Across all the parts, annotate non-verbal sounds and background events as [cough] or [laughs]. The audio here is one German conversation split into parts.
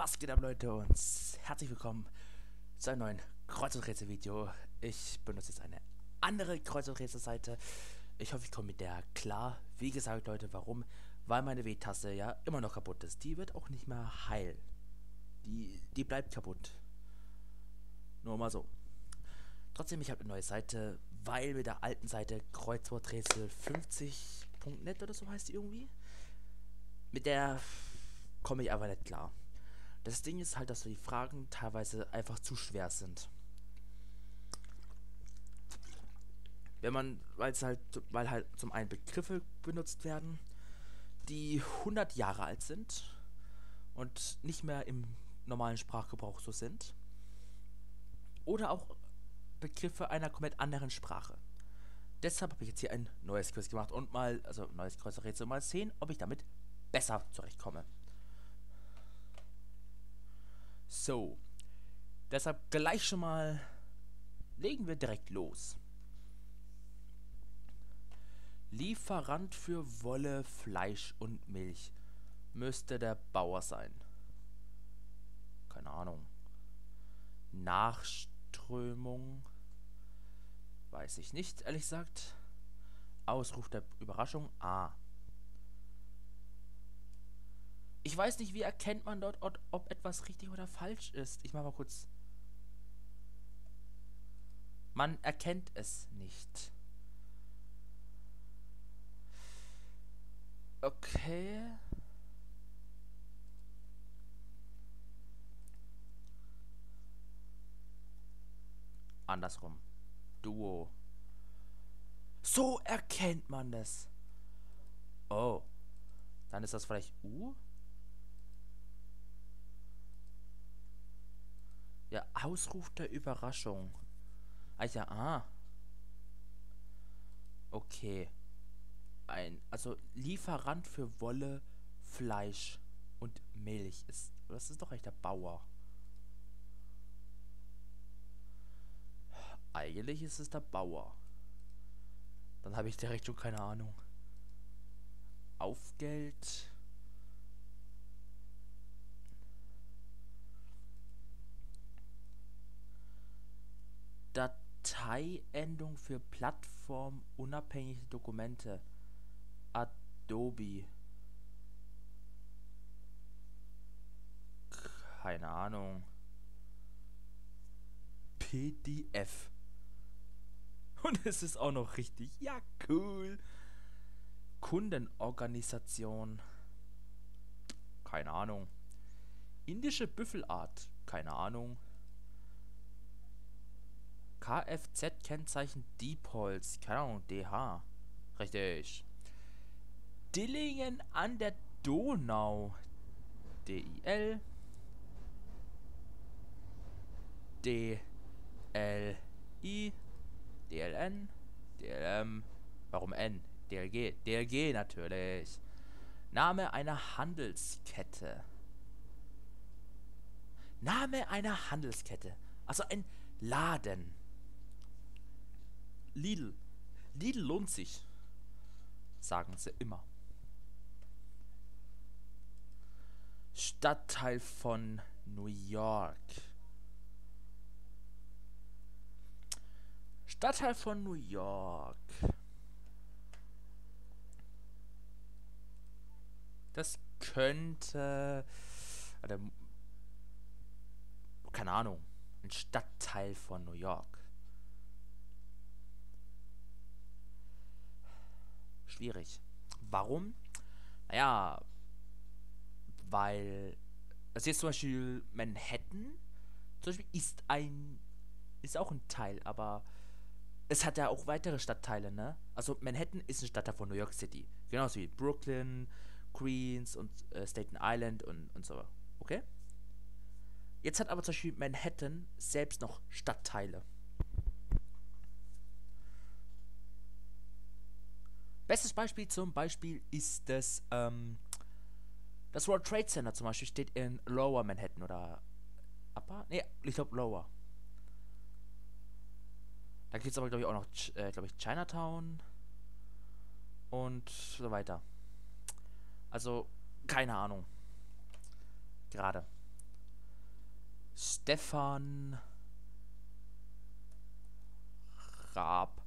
Was geht ab Leute und herzlich willkommen zu einem neuen Kreuz- und Rätsel-Video. Ich benutze jetzt eine andere Kreuz- und Rätsel-Seite. Ich hoffe, ich komme mit der klar. Wie gesagt, Leute, warum? Weil meine W-Taste ja immer noch kaputt ist. Die wird auch nicht mehr heilen. Die, die bleibt kaputt. Nur mal so. Trotzdem, ich habe eine neue Seite, weil mit der alten Seite Kreuzworträtsel 50.net oder so heißt die irgendwie. Mit der komme ich einfach nicht klar. Das Ding ist halt, dass die Fragen teilweise einfach zu schwer sind. Wenn man, weil es halt, weil halt zum einen Begriffe benutzt werden, die 100 Jahre alt sind und nicht mehr im normalen Sprachgebrauch so sind. Oder auch Begriffe einer komplett anderen Sprache. Deshalb habe ich jetzt hier ein neues Quiz gemacht und mal, also neues Kreuzerrätsel, mal sehen, ob ich damit besser zurechtkomme. So, deshalb gleich schon mal legen wir direkt los. Lieferant für Wolle, Fleisch und Milch müsste der Bauer sein. Keine Ahnung. Nachströmung. Weiß ich nicht, ehrlich gesagt. Ausruf der Überraschung. A. Ich weiß nicht, wie erkennt man dort, ob, etwas richtig oder falsch ist. Ich mach mal kurz. Man erkennt es nicht. Okay. Andersrum. Duo. So erkennt man das. Oh. Dann ist das vielleicht U? Ja, Ausruf der Überraschung. Ah ja, ah. Okay. Ein, also Lieferant für Wolle, Fleisch und Milch ist. Das ist doch echt der Bauer. Eigentlich ist es der Bauer. Dann habe ich direkt schon keine Ahnung. Aufgeld. Dateiendung für plattformunabhängige Dokumente. Adobe. Keine Ahnung. PDF. [laughs] Und es ist auch noch richtig. Ja, cool. Kundenorganisation. Keine Ahnung. Indische Büffelart. Keine Ahnung. Kfz-Kennzeichen Diepholz. Keine Ahnung, DH. Richtig. Dillingen an der Donau. D-I-L. D-L-I. D-L-N. D-L-M. Warum N? DLG. DLG natürlich. Name einer Handelskette. Name einer Handelskette. Also ein Laden. Lidl. Lidl lohnt sich. Sagen sie immer. Stadtteil von New York. Stadtteil von New York. Das könnte. Keine Ahnung. Ein Stadtteil von New York. Schwierig. Warum? Naja, weil. Also jetzt zum Beispiel Manhattan zum Beispiel ist ein. ist auch ein Teil, aber es hat ja auch weitere Stadtteile, ne? Also Manhattan ist ein Stadtteil von New York City. Genauso wie Brooklyn, Queens und äh, Staten Island und, und so. Okay? Jetzt hat aber zum Beispiel Manhattan selbst noch Stadtteile. Bestes Beispiel zum Beispiel ist das, ähm, das World Trade Center zum Beispiel steht in Lower Manhattan oder Upper? Ne, ich glaube Lower. Da gibt es aber, glaube ich, auch noch, äh, glaube ich, Chinatown und so weiter. Also, keine Ahnung. Gerade. Stefan Raab.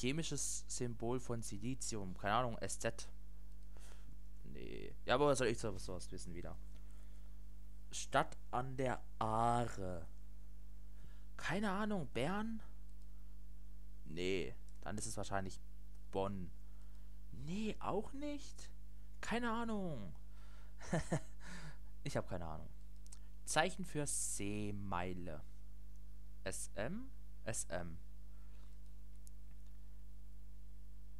Chemisches Symbol von Silizium. Keine Ahnung, SZ. Nee. Ja, aber was soll ich sowas wissen wieder? Stadt an der Aare. Keine Ahnung, Bern? Nee, dann ist es wahrscheinlich Bonn. Nee, auch nicht? Keine Ahnung. [laughs] ich habe keine Ahnung. Zeichen für Seemeile. SM? SM.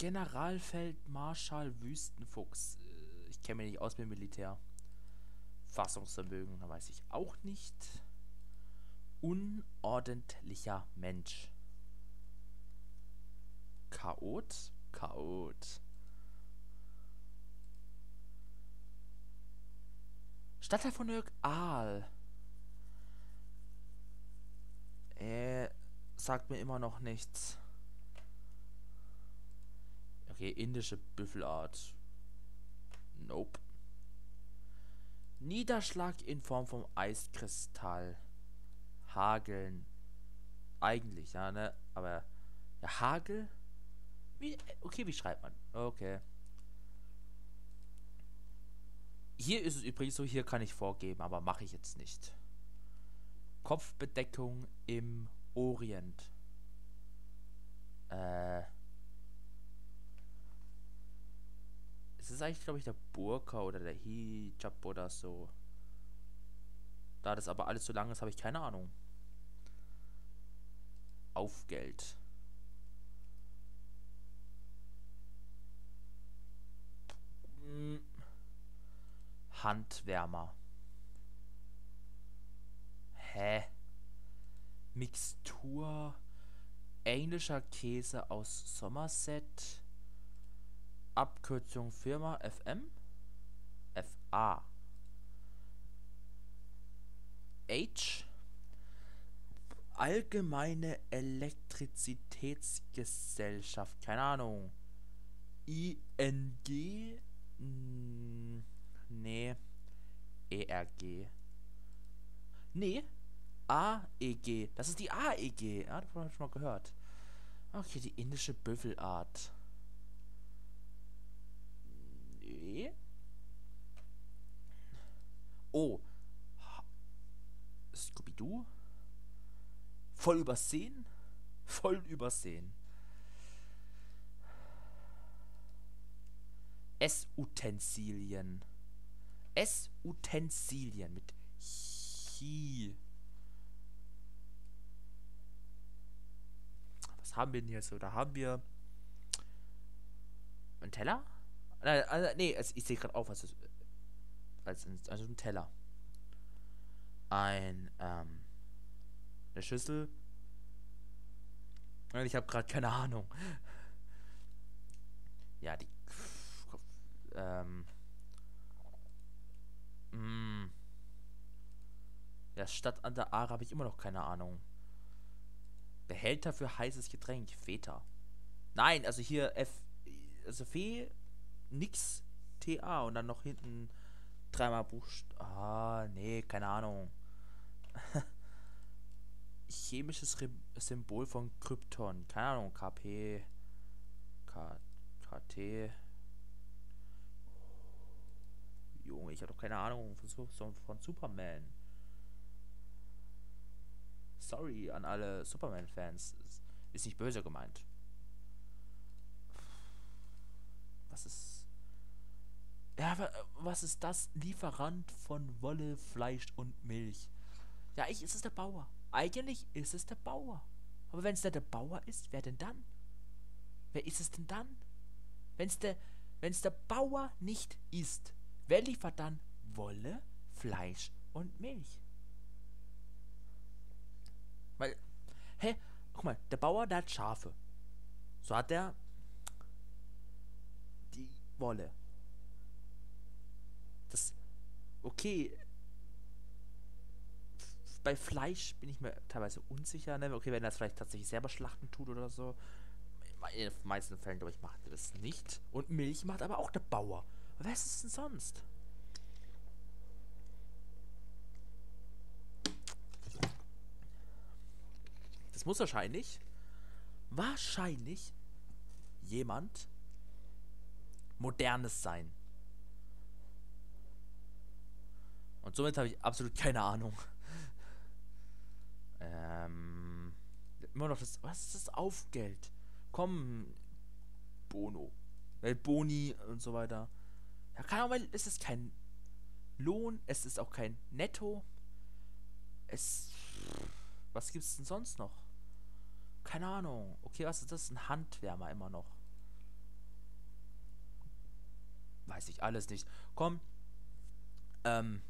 Generalfeldmarschall Wüstenfuchs. Äh, ich kenne mich nicht aus mit Militär. Fassungsvermögen, da weiß ich auch nicht. Unordentlicher Mensch. Chaot? Chaot. Stadtteil von York Aal. Äh, sagt mir immer noch nichts. Okay, indische Büffelart. Nope. Niederschlag in Form von Eiskristall. Hageln. Eigentlich, ja, ne? Aber ja, Hagel? Wie, okay, wie schreibt man? Okay. Hier ist es übrigens so, hier kann ich vorgeben, aber mache ich jetzt nicht. Kopfbedeckung im Orient. Äh. Es ist eigentlich, glaube ich, der Burka oder der Hijab oder so. Da das aber alles so lang ist, habe ich keine Ahnung. Aufgeld. Hm. Handwärmer. Hä? Mixtur englischer Käse aus Somerset. Abkürzung Firma FM? FA. H. Allgemeine Elektrizitätsgesellschaft. Keine Ahnung. ING? Nee. ERG. Nee. AEG. Das ist die AEG. Ja, davon habe ich mal gehört. Okay, die indische Büffelart. Nee. Oh. Scooby-Doo? Voll übersehen? Voll übersehen. Essutensilien. Essutensilien mit Chi. Was haben wir denn hier so? Da haben wir einen Teller? Nein, also, nee, also ich sehe gerade auf, was es als also ein Teller. Ein ähm, eine Schüssel. Ich habe gerade keine Ahnung. Ja, die ähm, mm. ja, Stadt an der Aare habe ich immer noch keine Ahnung. Behälter für heißes Getränk, Feta. Nein, also hier F, also F, nix, TA und dann noch hinten dreimal Buchstaben. Ah, nee, keine Ahnung. [laughs] Chemisches Re Symbol von Krypton. Keine Ahnung, KP, K, KT. Junge, ich habe doch keine Ahnung von, von Superman. Sorry an alle Superman-Fans. Ist nicht böse gemeint. Was ist. Ja, was ist das? Lieferant von Wolle, Fleisch und Milch. Ja, ich ist es der Bauer. Eigentlich ist es der Bauer. Aber wenn es der, Bauer ist, wer denn dann? Wer ist es denn dann? Wenn es der, wenn's der Bauer nicht ist, Wer liefert dann Wolle, Fleisch und Milch? Weil, hä, guck mal, der Bauer, der hat Schafe. So hat er die Wolle. Das, okay. Bei Fleisch bin ich mir teilweise unsicher. Ne? Okay, wenn er das vielleicht tatsächlich selber schlachten tut oder so. In den meisten Fällen, glaube ich, macht er das nicht. Und Milch macht aber auch der Bauer. Wer ist es denn sonst? Das muss wahrscheinlich, wahrscheinlich jemand Modernes sein. Und somit habe ich absolut keine Ahnung. Ähm, immer noch das, was ist das Aufgeld? Komm, Bono. Weil Boni und so weiter. Ja, keine Ahnung, weil es ist kein Lohn, es ist auch kein Netto. Es. Was gibt es denn sonst noch? Keine Ahnung. Okay, was ist das? Ein Handwärmer immer noch. Weiß ich alles nicht. Komm. Ähm.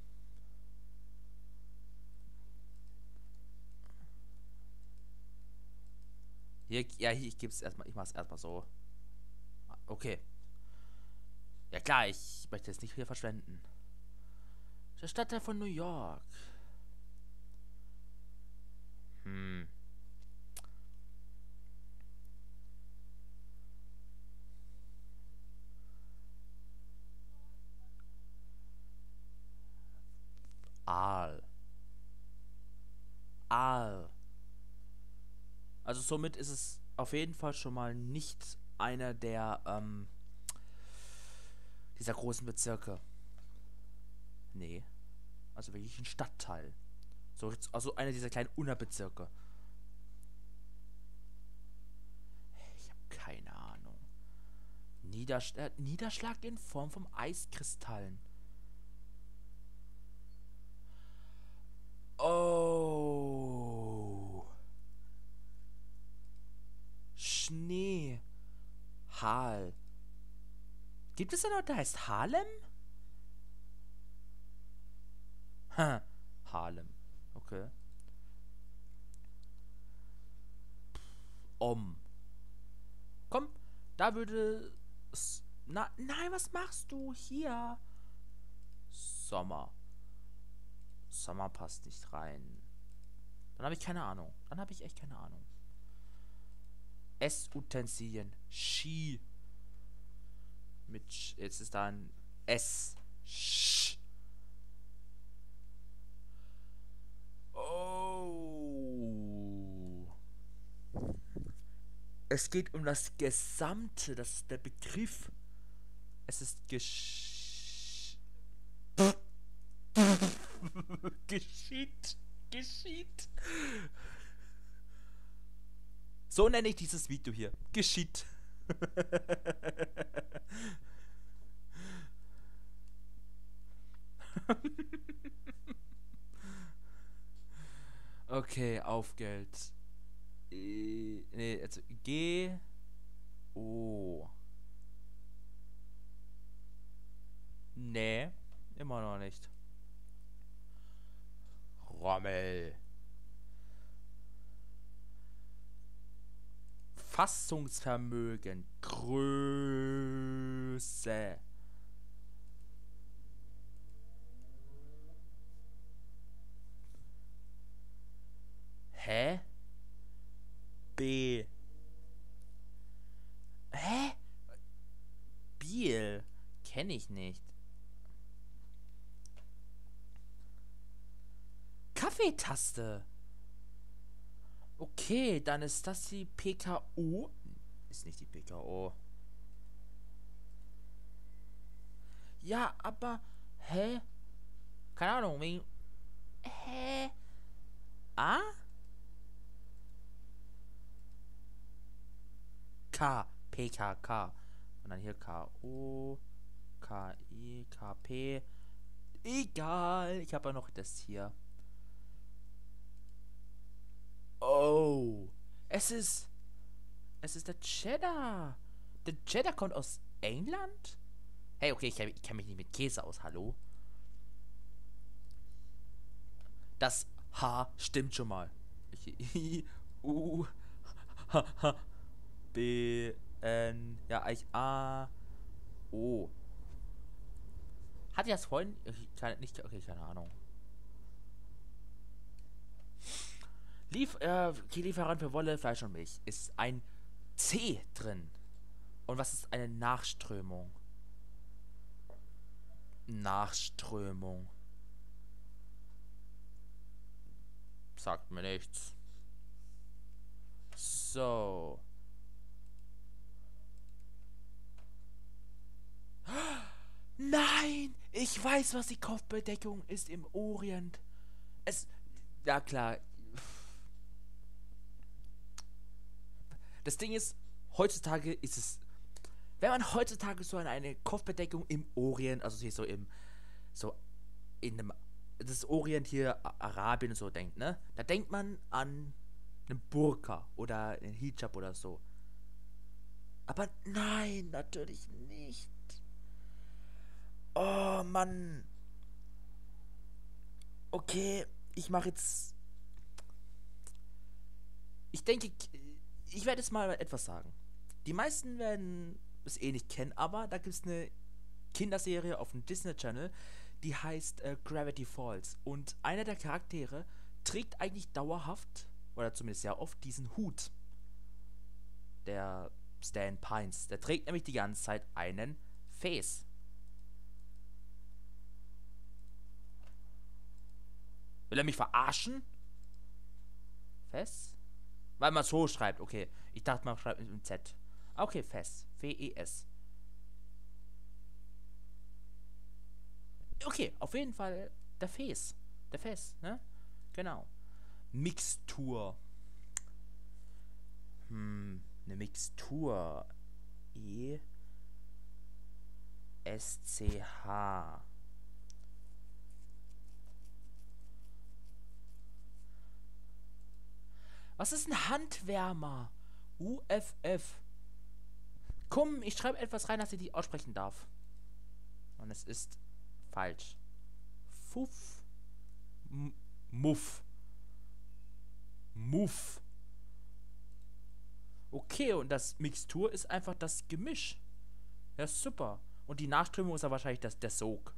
Hier, ja, hier, ich gebe es erstmal, ich mache es erstmal so. Okay. Ja klar, ich möchte es nicht hier verschwenden. Der Stadtteil von New York. Hm. Aal. Aal. Also somit ist es auf jeden Fall schon mal nicht einer der ähm, dieser großen Bezirke. Nee. Also wirklich ein Stadtteil. So, also einer dieser kleinen Unterbezirke. Ich habe keine Ahnung. Niedersch äh, Niederschlag in Form von Eiskristallen. Oh. Hal. Gibt es einen Ort, der heißt Harlem? Ha, Harlem. Okay. Om. Komm, da würde... Na, nein, was machst du hier? Sommer. Sommer passt nicht rein. Dann habe ich keine Ahnung. Dann habe ich echt keine Ahnung. Essutensilien. Ski. Mit Sch jetzt ist da ein S. Sch. Oh. Es geht um das Gesamte. Das ist der Begriff. Es ist gesch. [laughs] geschieht. Geschieht. So nenne ich dieses Video hier. Geschieht. [laughs] okay, auf Geld. E, nee, also G. O. Nee, immer noch nicht. Rommel. Fassungsvermögen, Größe. Hä? B. Hä? Biel. Kenne ich nicht. Kaffeetaste. Okay, dann ist das die PKO. Ist nicht die PKO. Ja, aber. Hä? Keine Ahnung, wegen. Hä? A? K. PKK. Und dann hier K-O. K-I. K-P. Egal. Ich habe ja noch das hier. Oh. Es ist. Es ist der Cheddar. Der Cheddar kommt aus England? Hey, okay, ich kenne kenn mich nicht mit Käse aus. Hallo? Das H stimmt schon mal. I, [laughs] U, H, H, B, N, ja, eigentlich A, O. Hat er das vorhin? Ich kann nicht, okay, keine Ahnung. Lief, äh, Lieferant für Wolle, Fleisch und Milch. Ist ein C drin. Und was ist eine Nachströmung? Nachströmung. Sagt mir nichts. So. Nein! Ich weiß, was die Kopfbedeckung ist im Orient. Es. Ja, klar. Das Ding ist, heutzutage ist es. Wenn man heutzutage so an eine Kopfbedeckung im Orient, also hier so im. So in dem. Das Orient hier, Arabien und so denkt, ne? Da denkt man an einen Burka oder einen Hijab oder so. Aber nein, natürlich nicht. Oh Mann. Okay, ich mache jetzt. Ich denke, ich werde jetzt mal etwas sagen. Die meisten werden es eh nicht kennen, aber da gibt es eine Kinderserie auf dem Disney Channel, die heißt äh, Gravity Falls. Und einer der Charaktere trägt eigentlich dauerhaft, oder zumindest sehr oft, diesen Hut. Der Stan Pines. Der trägt nämlich die ganze Zeit einen Face. Will er mich verarschen? Fest? Weil man so schreibt, okay. Ich dachte, man schreibt mit einem Z. Okay, Fest. W-E-S. Okay, auf jeden Fall der Fes. Der Fes, ne? Genau. Mixtur. Hm, eine Mixtur. E. S. C. H. Was ist ein Handwärmer? UFF. Komm, ich schreibe etwas rein, dass ich die aussprechen darf. Und es ist falsch. Fuff. M Muff. Muff. Okay, und das Mixtur ist einfach das Gemisch. Ja, super. Und die Nachströmung ist ja wahrscheinlich das, der Sog.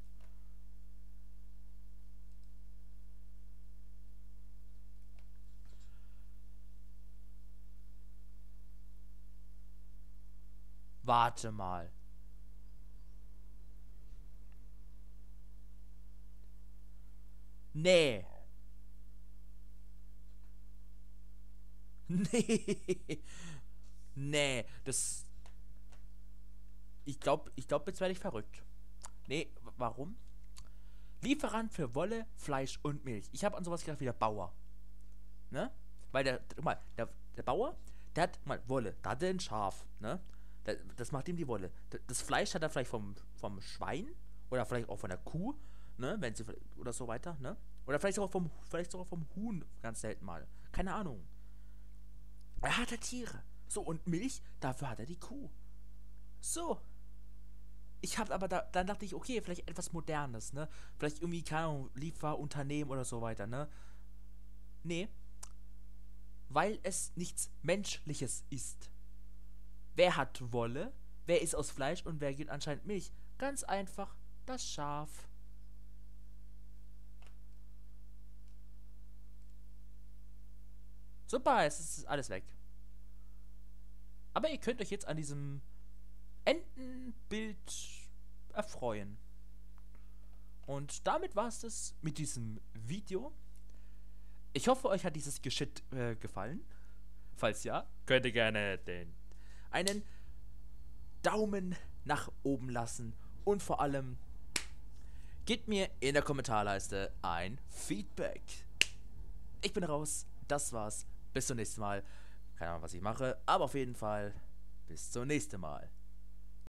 Warte mal. Nee. [laughs] Nee. Nee, das. Ich glaube, ich glaube, jetzt werde ich verrückt. Nee, warum? Lieferant für Wolle, Fleisch und Milch. Ich habe an sowas gedacht wie der Bauer. Ne? Weil der, guck mal, der, der Bauer, der hat, mal, Wolle, da hat er ein Schaf, ne? Das macht ihm die Wolle. Das Fleisch hat er vielleicht vom, vom Schwein oder vielleicht auch von der Kuh, ne, wenn sie oder so weiter, ne? Oder vielleicht sogar vom vielleicht sogar vom Huhn ganz selten mal. Keine Ahnung. Er hat ja Tiere. So und Milch, dafür hat er die Kuh. So. Ich habe aber da, dann dachte ich, okay, vielleicht etwas modernes, ne? Vielleicht irgendwie keine Ahnung, Lieferunternehmen oder so weiter, ne? Nee. Weil es nichts menschliches ist. Wer hat Wolle? Wer ist aus Fleisch und wer gibt anscheinend Milch? Ganz einfach, das Schaf. Super, es ist alles weg. Aber ihr könnt euch jetzt an diesem Entenbild erfreuen. Und damit war es das mit diesem Video. Ich hoffe, euch hat dieses Geschitt äh, gefallen. Falls ja, könnt ihr gerne den einen Daumen nach oben lassen und vor allem gebt mir in der Kommentarleiste ein Feedback. Ich bin raus. Das war's. Bis zum nächsten Mal. Keine Ahnung, was ich mache, aber auf jeden Fall bis zum nächsten Mal.